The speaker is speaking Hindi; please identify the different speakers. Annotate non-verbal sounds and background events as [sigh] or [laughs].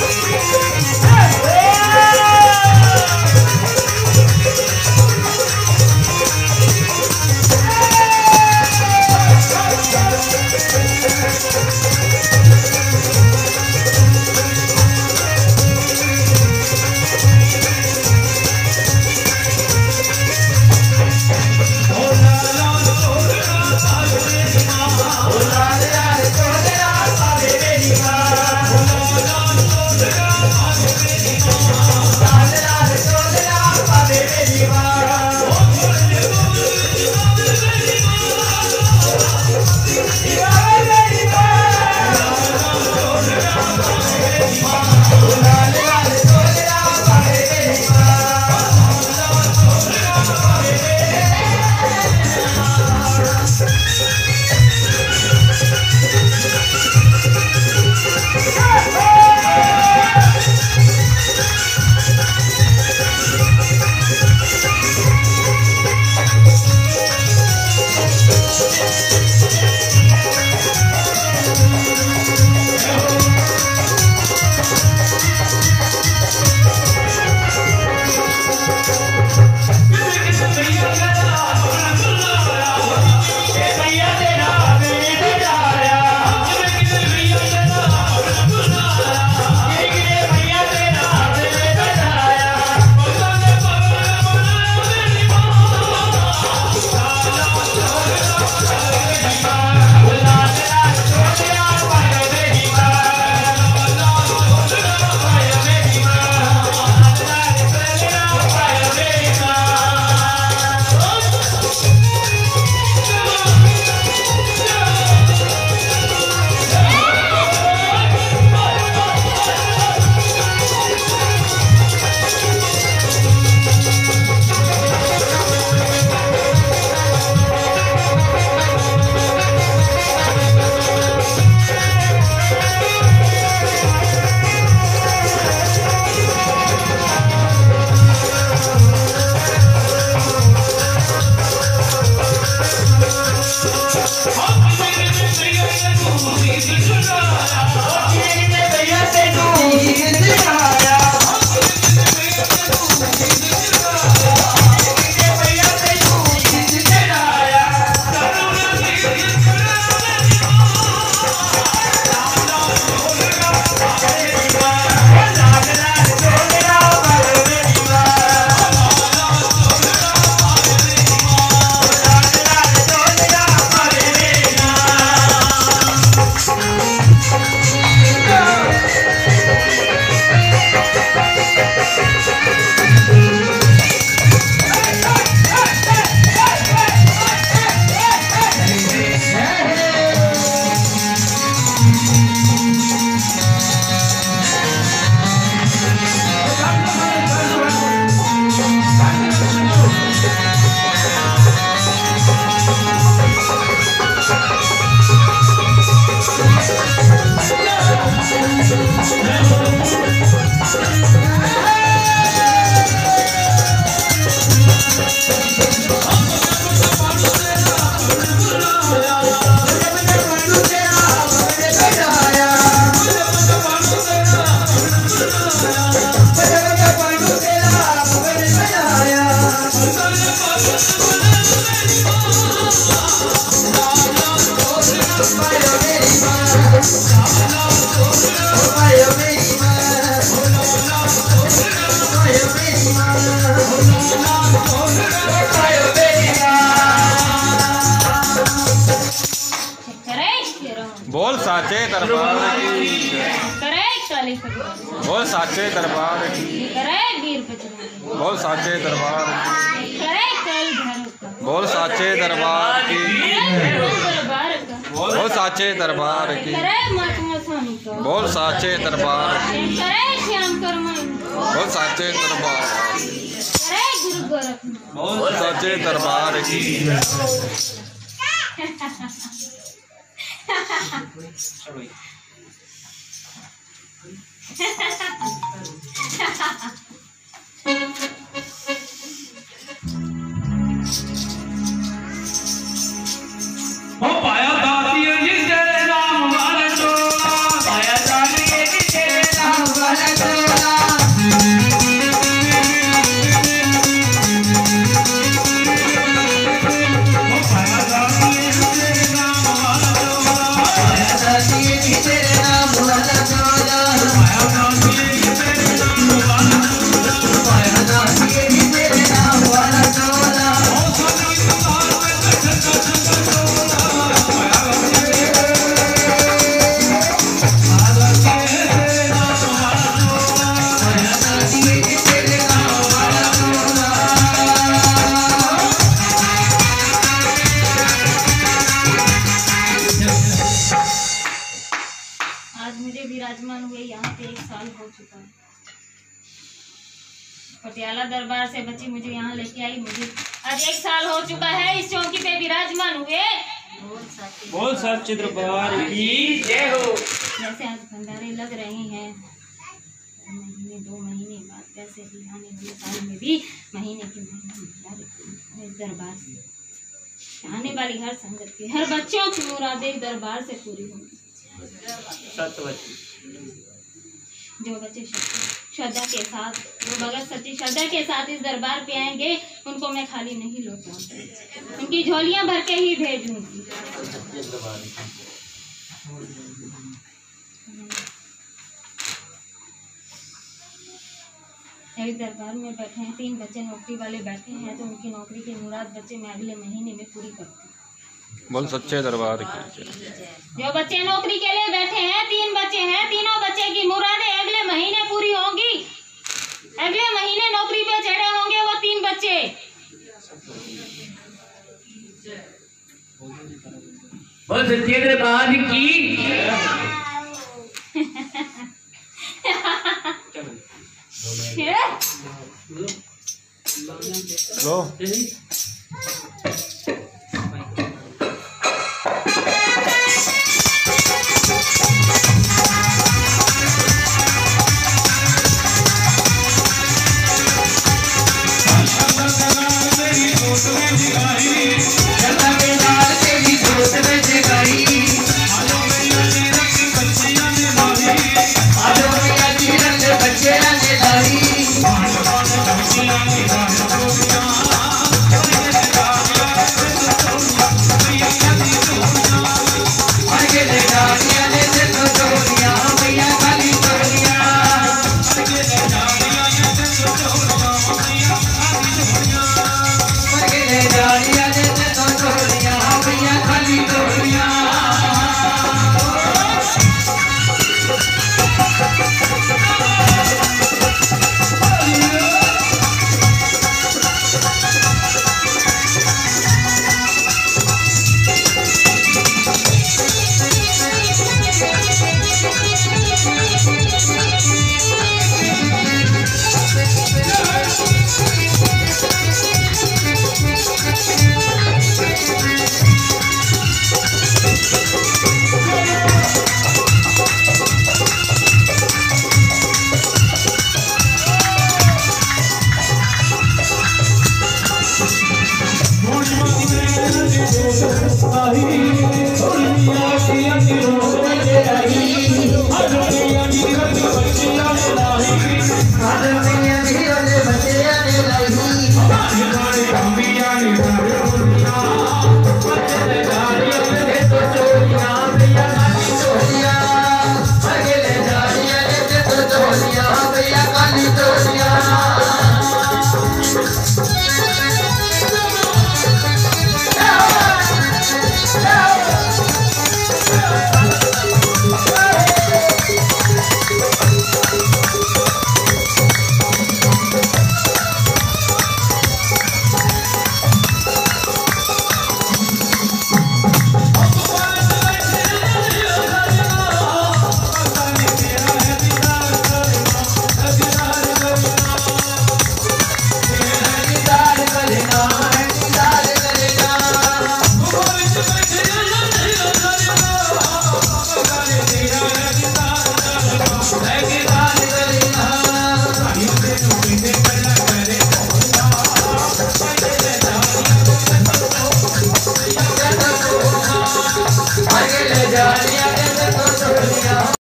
Speaker 1: बोल दरबार की।
Speaker 2: करे
Speaker 1: बोल साचे दरबार की।
Speaker 2: करे वीर
Speaker 1: बोल साचे दरबार की।
Speaker 2: करे कल धर्म
Speaker 1: बोल साचे दरबार की। बोल साचे दरबार की। बोल साचे दरबार की। बोल साचे दरबार
Speaker 2: करे
Speaker 1: बोल साचे दरबार की। [laughs]
Speaker 2: Sorry. Ha ha ha! हो चुका है। पटियाला दरबार से बच्ची मुझे यहाँ लेके आई। मुझे आज एक साल हो चुका है इस चौकी पे विराजमान हुए।
Speaker 3: बोल सच्चे दरबार की जय हो।
Speaker 2: जैसे आज भंडारे लग रहे हैं। महीने दो महीने बाद वैसे भी आने वाले साल में भी महीने के महीने दरबार से आने वाली हर संगत की हर बच्चों की मुरादें दरबार से पूरी होगी। जो बच्चे श्रद्धा के साथ जो भगत सच्ची श्रद्धा के साथ इस दरबार पे आएँगे, उनको मैं खाली नहीं लौटाऊँगी उनकी झोलियाँ भर के ही भेजूँगी। दरबार में बैठे हैं, तीन बच्चे नौकरी वाले बैठे हैं तो उनकी नौकरी की मुराद बच्चे मैं अगले महीने में पूरी करती
Speaker 1: बोल सच्चे दरबार की
Speaker 2: जो बच्चे नौकरी के लिए बैठे हैं तीन बच्चे हैं तीनों बच्चे की मुरादें अगले महीने पूरी होंगी। अगले महीने नौकरी पे चढ़े होंगे वो तीन बच्चे।
Speaker 3: बोल सच्चे दरबार की? [laughs]
Speaker 1: लो।